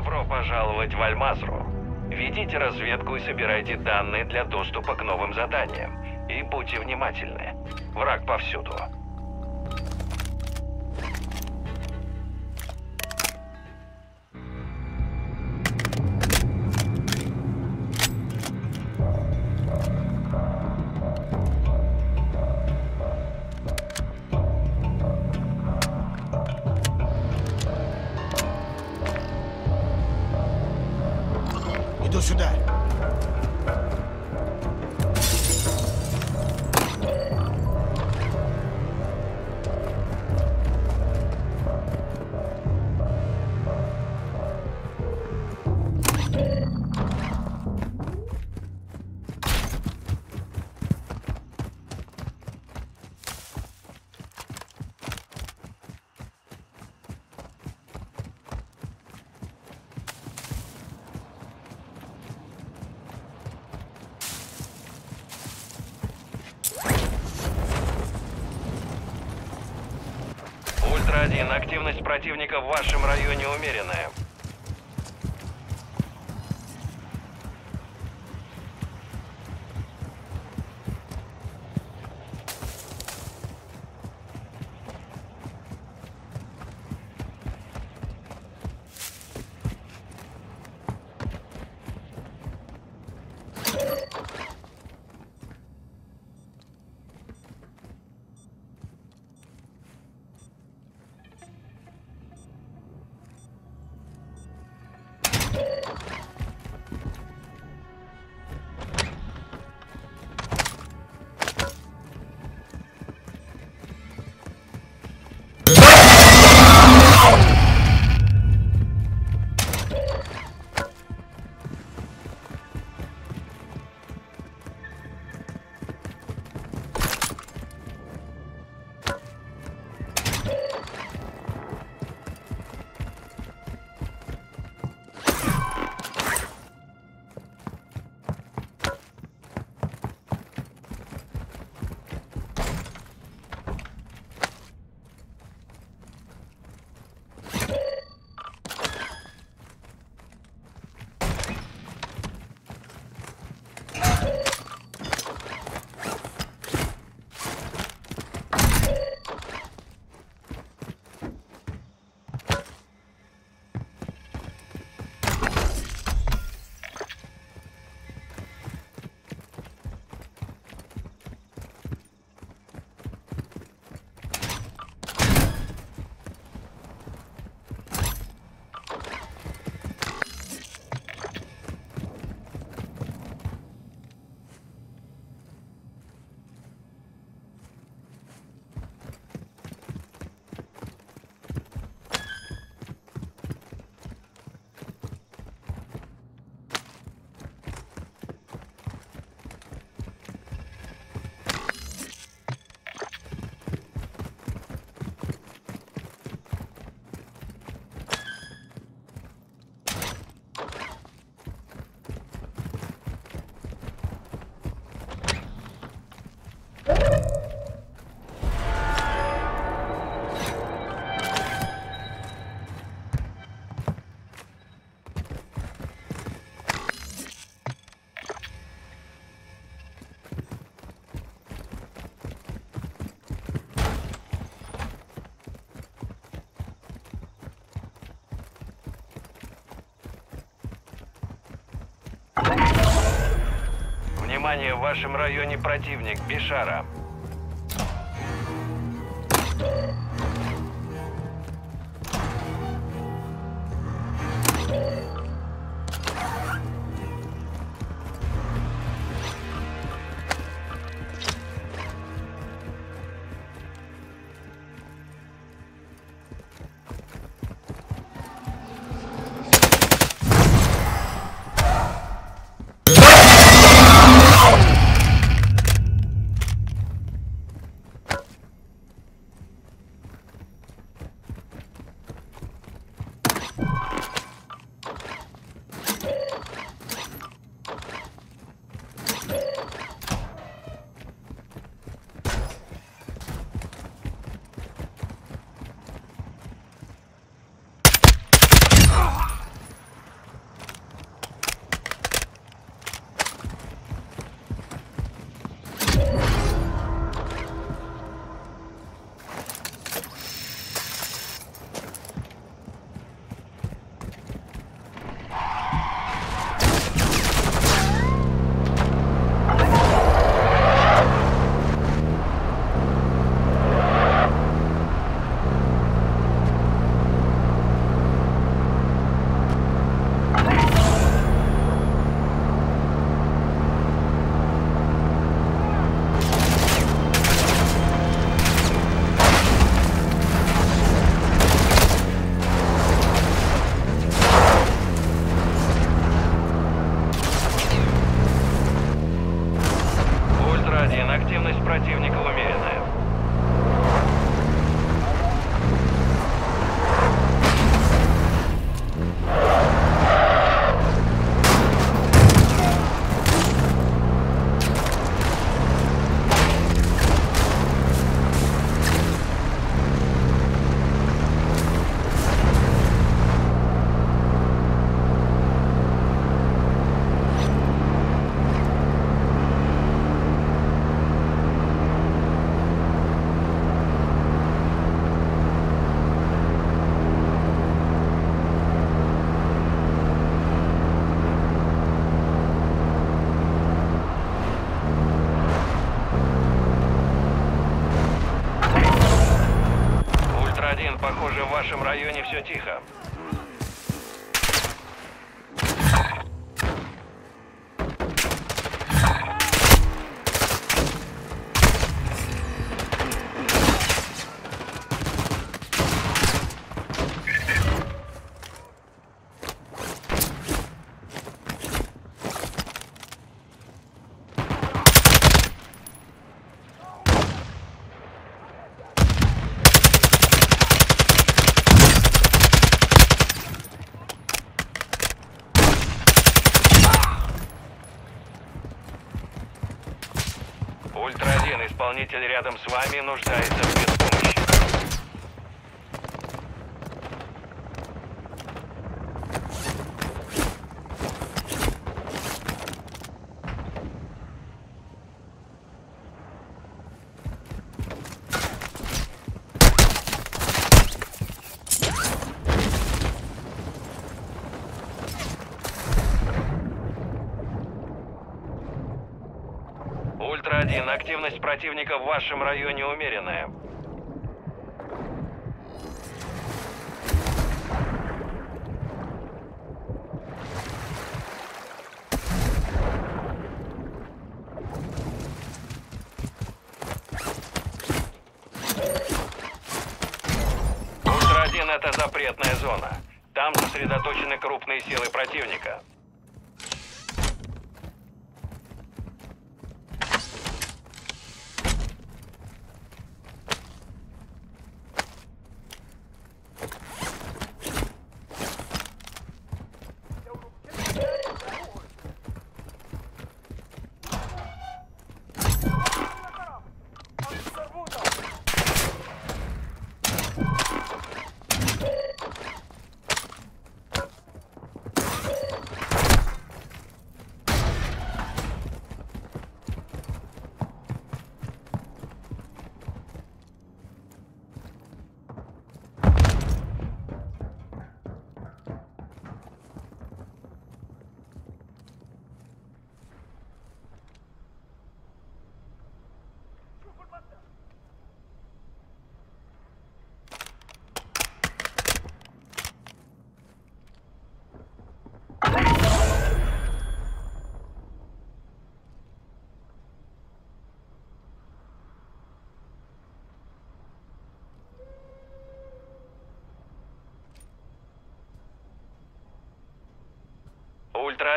Добро пожаловать в Альмазру. Ведите разведку и собирайте данные для доступа к новым заданиям. И будьте внимательны. Враг повсюду. Активность противника в вашем районе умеренная. Внимание, в вашем районе противник, Бишара. Похоже, в вашем районе все тихо. Ультра-1, исполнитель рядом с вами нуждается в медпомощи. Ультра-1, активность противника в вашем районе умеренная.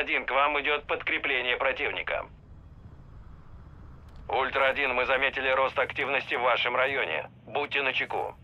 Ультра-1, к вам идет подкрепление противника. Ультра-1, мы заметили рост активности в вашем районе. Будьте начеку.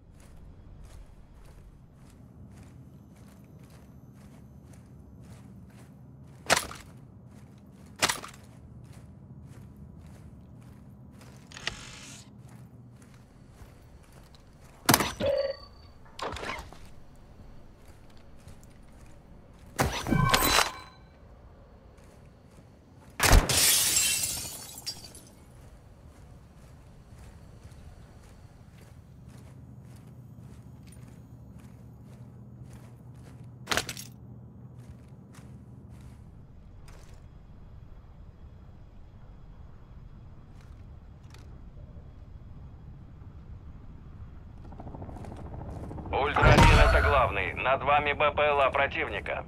Ультра-1 это главный. Над вами БПЛА противника.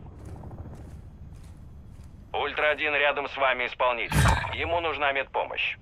Ультра-1 рядом с вами исполнитель. Ему нужна медпомощь.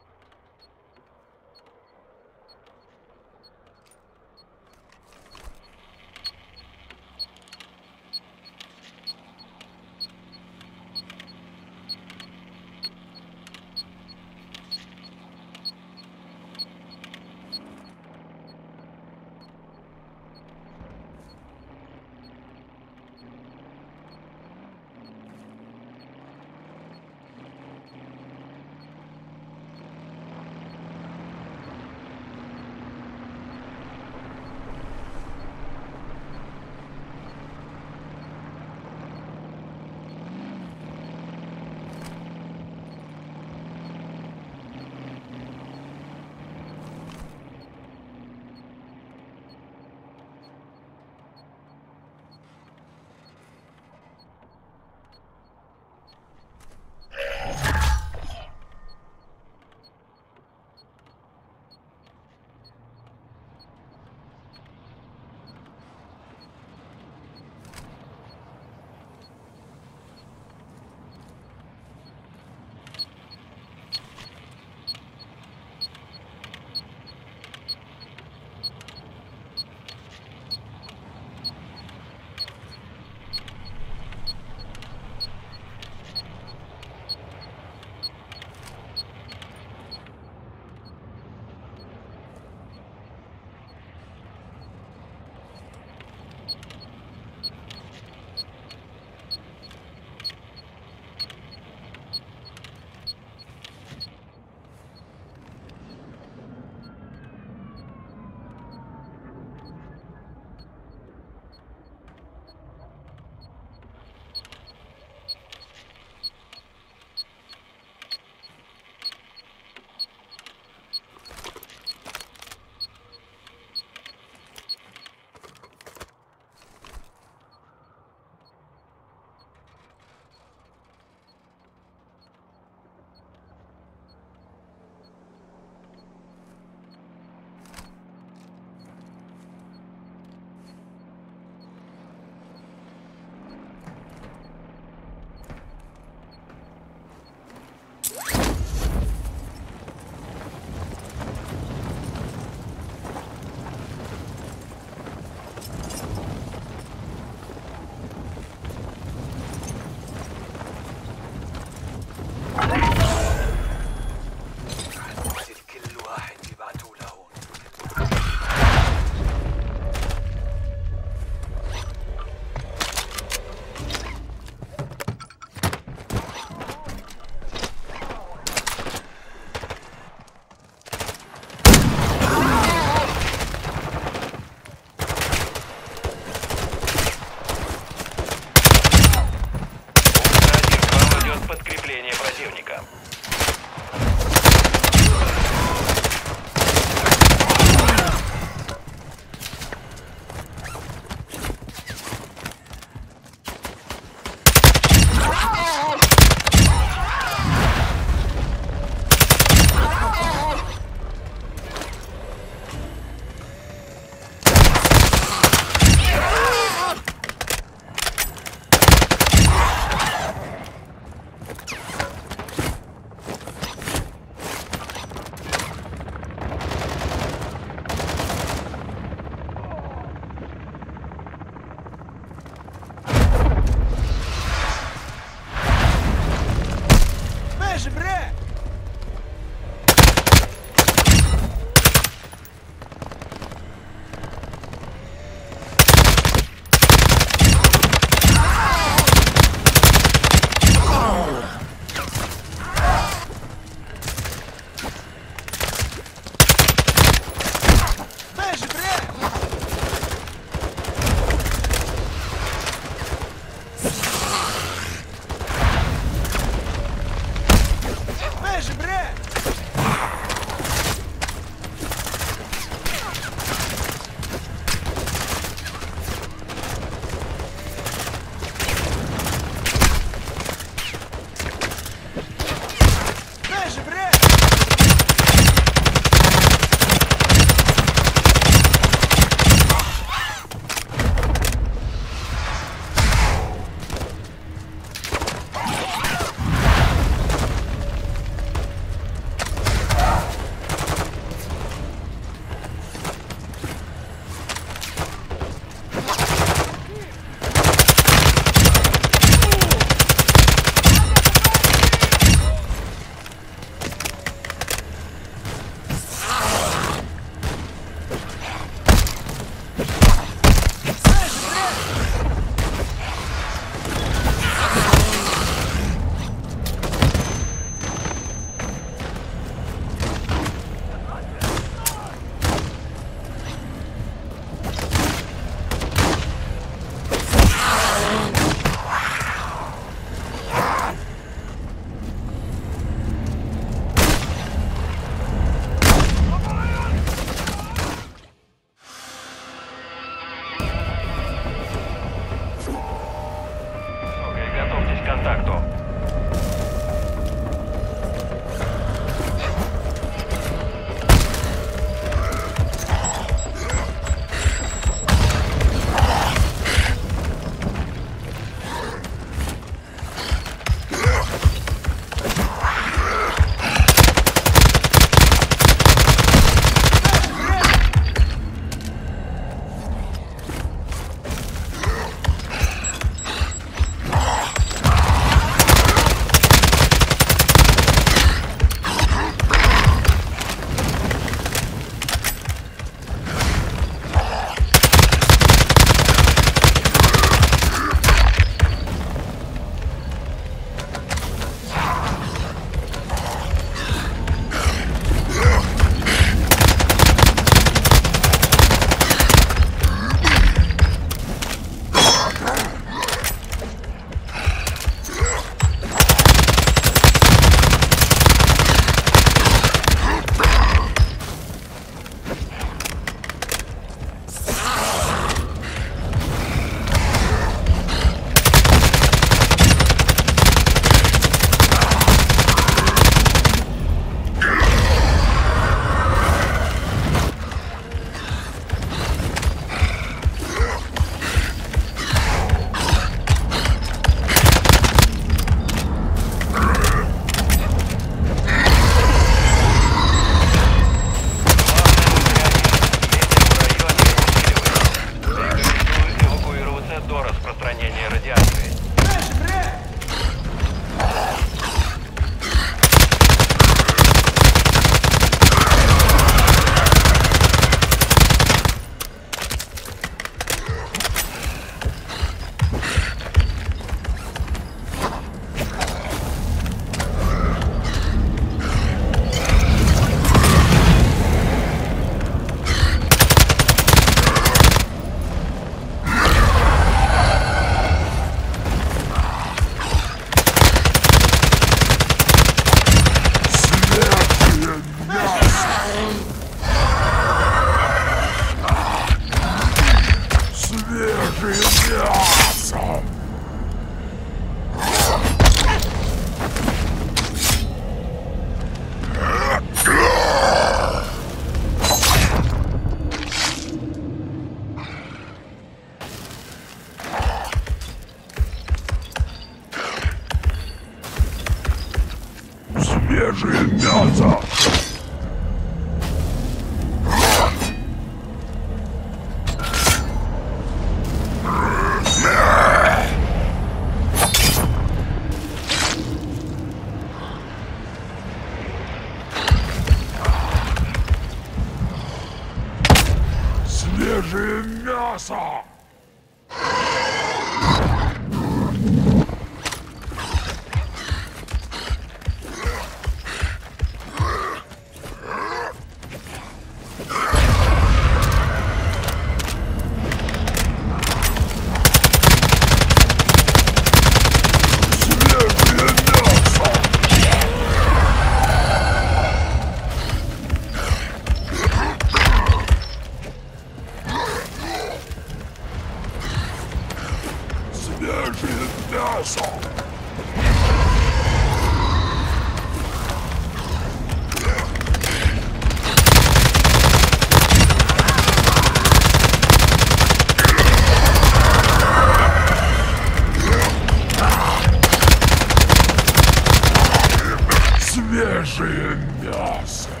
przyjemniasem.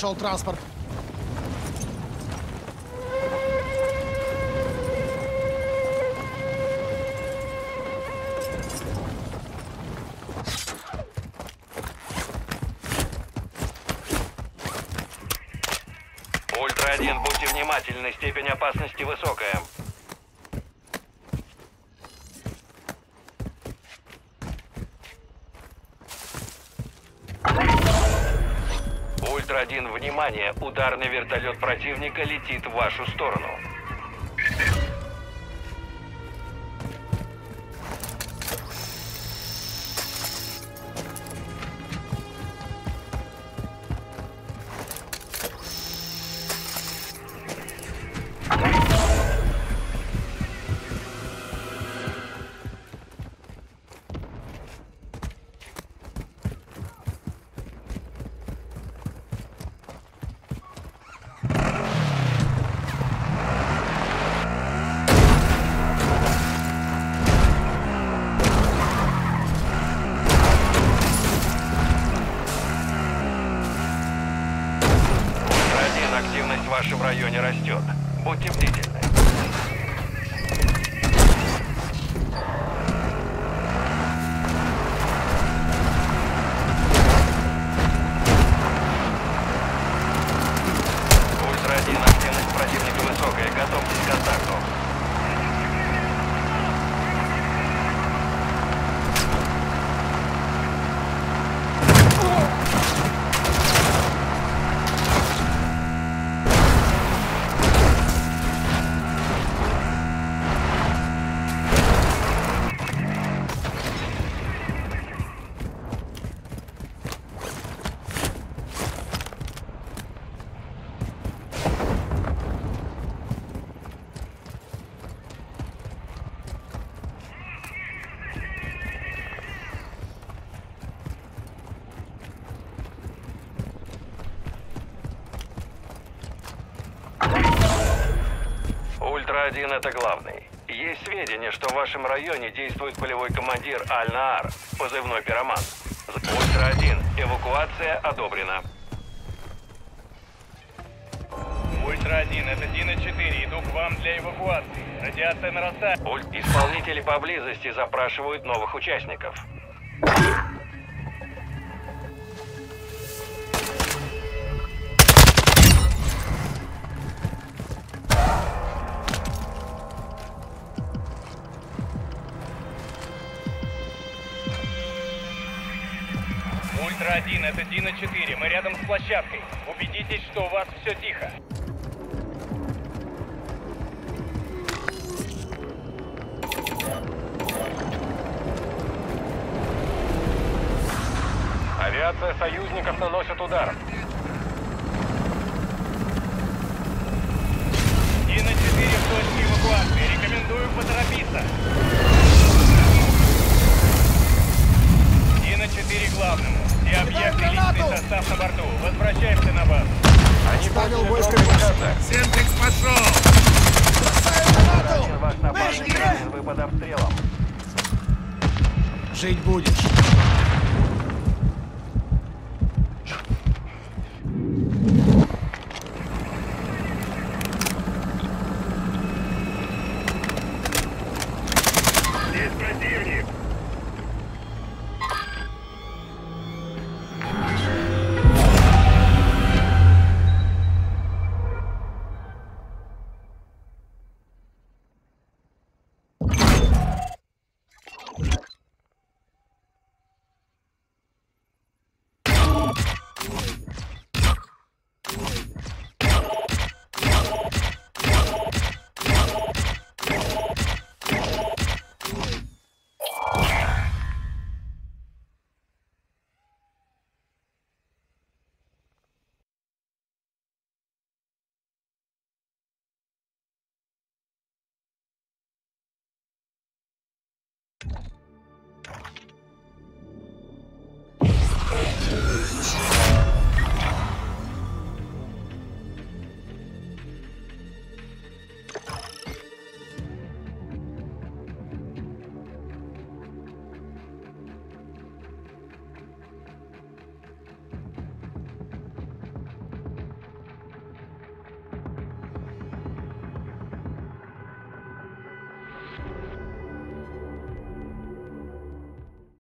Нашел транспорт. Ультра-1, будьте внимательны, степень опасности высокая. Ультра-1, внимание, ударный вертолет противника летит в вашу сторону. Вашем районе растет. Будьте бдительны. Ультра-1 это главный. Есть сведения, что в вашем районе действует полевой командир Аль-Наар, позывной пироман. Ультра-1, эвакуация одобрена. Ультра-1, это Дина-4, иду к вам для эвакуации. Радиация нарастает. Исполнители поблизости запрашивают новых участников. Это Дина-4, мы рядом с площадкой. Убедитесь, что у вас все тихо. Авиация союзников наносит удар. Дина-4 в точке эвакуации. Рекомендую поторопиться. Дина-4 главному. Все объекты, личный состав на борту. Возвращаемся на базу. Ставил боеприпасы. Синтекс пошел! Ваш напарник ранен, вы под обстрелом. Жить будешь.